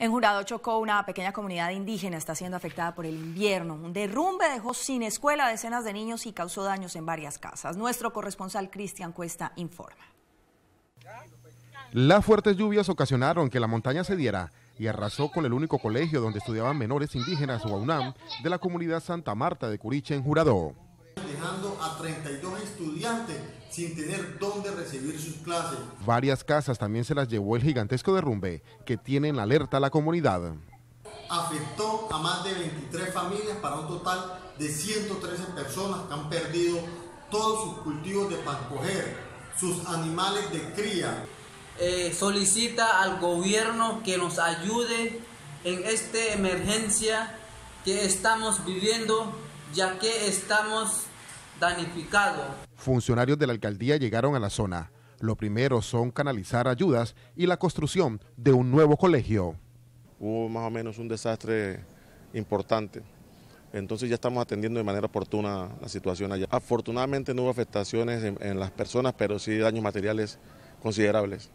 En Jurado Chocó, una pequeña comunidad indígena está siendo afectada por el invierno. Un derrumbe dejó sin escuela a decenas de niños y causó daños en varias casas. Nuestro corresponsal Cristian Cuesta informa. Las fuertes lluvias ocasionaron que la montaña se diera y arrasó con el único colegio donde estudiaban menores indígenas o UNAM de la comunidad Santa Marta de Curiche en Jurado. Dejando a 32 estudiantes sin tener dónde recibir sus clases. Varias casas también se las llevó el gigantesco derrumbe que tiene en alerta a la comunidad. Afectó a más de 23 familias para un total de 113 personas que han perdido todos sus cultivos de pancoger, sus animales de cría. Eh, solicita al gobierno que nos ayude en esta emergencia que estamos viviendo, ya que estamos danificados. Funcionarios de la alcaldía llegaron a la zona. Lo primero son canalizar ayudas y la construcción de un nuevo colegio. Hubo más o menos un desastre importante. Entonces ya estamos atendiendo de manera oportuna la situación allá. Afortunadamente no hubo afectaciones en, en las personas, pero sí daños materiales considerables.